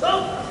走。